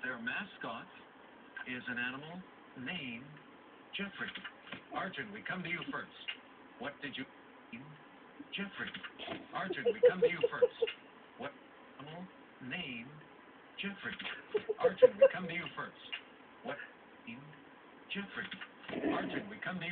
Their mascot is an animal named Jeffrey. Arjun, we come to you first. What did you name Jeffrey? Arjun, we come to you first. What animal named Jeffrey? Arjun, we come to you first. What named Jeffrey? Arjun, we come to you.